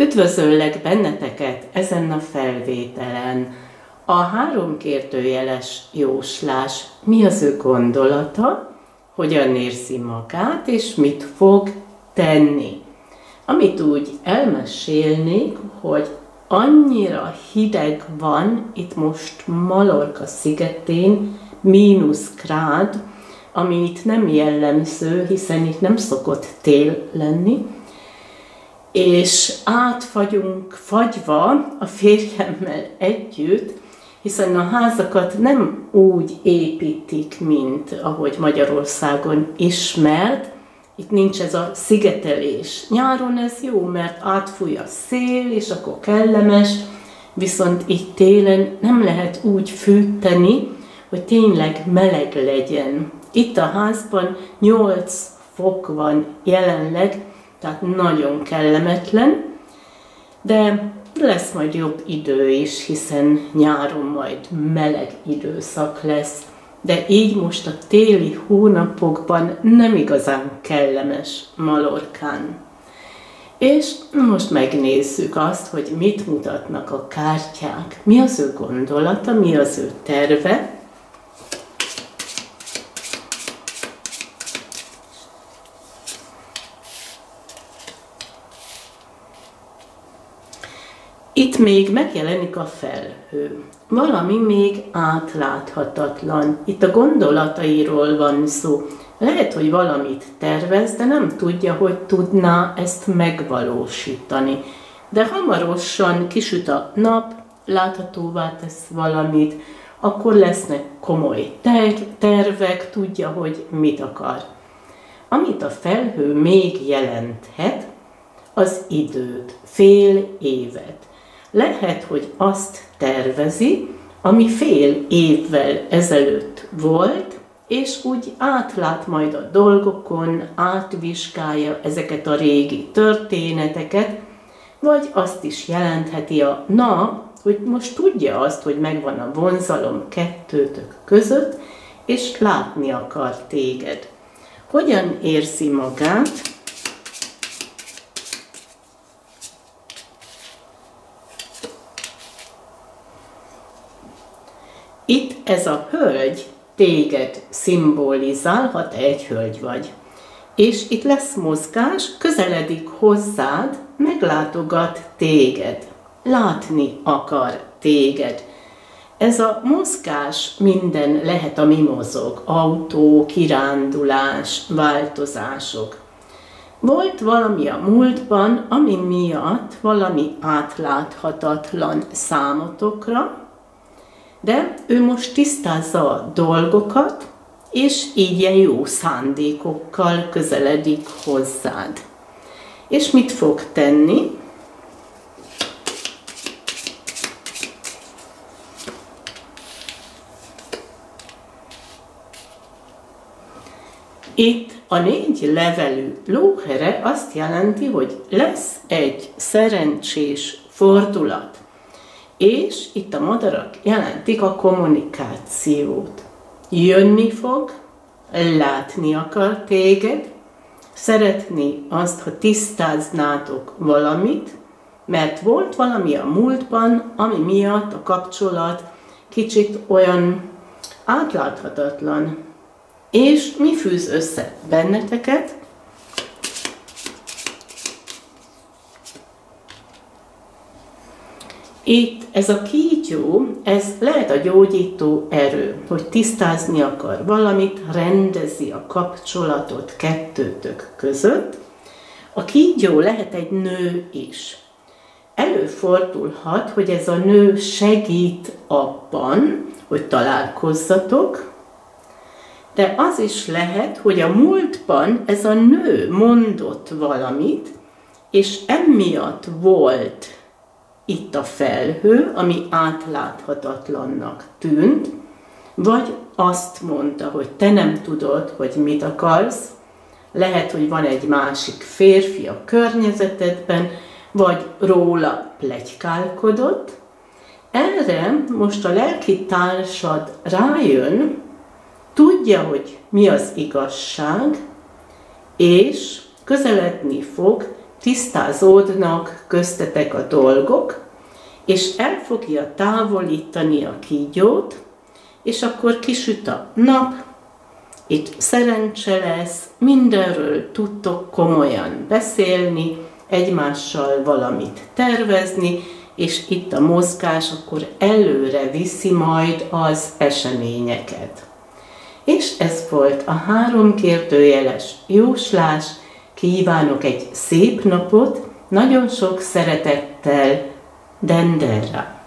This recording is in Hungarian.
Üdvözöllek benneteket ezen a felvételen. A három kérdőjeles jóslás mi az ő gondolata, hogyan érzi magát, és mit fog tenni. Amit úgy elmesélnék, hogy annyira hideg van itt most Malorka szigetén, mínusz grád, ami itt nem jellemző, hiszen itt nem szokott tél lenni, és át vagyunk fagyva a férjemmel együtt, hiszen a házakat nem úgy építik, mint ahogy Magyarországon ismert, itt nincs ez a szigetelés. Nyáron ez jó, mert átfúj a szél, és akkor kellemes, viszont itt télen nem lehet úgy fűteni, hogy tényleg meleg legyen. Itt a házban 8 fok van jelenleg, tehát nagyon kellemetlen, de lesz majd jobb idő is, hiszen nyáron majd meleg időszak lesz, de így most a téli hónapokban nem igazán kellemes Malorkán. És most megnézzük azt, hogy mit mutatnak a kártyák, mi az ő gondolata, mi az ő terve, Itt még megjelenik a felhő. Valami még átláthatatlan. Itt a gondolatairól van szó. Lehet, hogy valamit tervez, de nem tudja, hogy tudná ezt megvalósítani. De hamarosan kisüt a nap, láthatóvá tesz valamit, akkor lesznek komoly ter- tervek, tudja, hogy mit akar. Amit a felhő még jelenthet, az időt, fél évet. Lehet, hogy azt tervezi, ami fél évvel ezelőtt volt, és úgy átlát majd a dolgokon, átvizsgálja ezeket a régi történeteket, vagy azt is jelentheti a nap, hogy most tudja azt, hogy megvan a vonzalom kettőtök között, és látni akar téged. Hogyan érzi magát, Itt ez a hölgy téged szimbolizál, egy hölgy vagy. És itt lesz mozgás, közeledik hozzád, meglátogat téged, látni akar téged. Ez a mozgás minden lehet, ami mozog. Autó, kirándulás, változások. Volt valami a múltban, ami miatt valami átláthatatlan számotokra, de ő most tisztázza a dolgokat, és így ilyen jó szándékokkal közeledik hozzád. És mit fog tenni? Itt a négy levelű lóhere azt jelenti, hogy lesz egy szerencsés fordulat. És itt a madarak jelentik a kommunikációt. Jönni fog, látni akar téged, szeretni azt, ha tisztáznátok valamit, mert volt valami a múltban, ami miatt a kapcsolat kicsit olyan átláthatatlan. És mi fűz össze benneteket? Itt ez a kígyó, ez lehet a gyógyító erő, hogy tisztázni akar valamit, rendezi a kapcsolatot kettőtök között. A kígyó lehet egy nő is. Előfordulhat, hogy ez a nő segít abban, hogy találkozzatok, de az is lehet, hogy a múltban ez a nő mondott valamit, és emiatt volt itt a felhő, ami átláthatatlannak tűnt, vagy azt mondta, hogy te nem tudod, hogy mit akarsz, lehet, hogy van egy másik férfi a környezetedben, vagy róla plegykálkodott. Erre most a lelki társad rájön, tudja, hogy mi az igazság, és közeledni fog tisztázódnak köztetek a dolgok, és el fogja távolítani a kígyót, és akkor kisüt a nap, itt szerencse lesz, mindenről tudtok komolyan beszélni, egymással valamit tervezni, és itt a mozgás akkor előre viszi majd az eseményeket. És ez volt a három kérdőjeles jóslás. Kívánok egy szép napot, nagyon sok szeretettel, Dendera.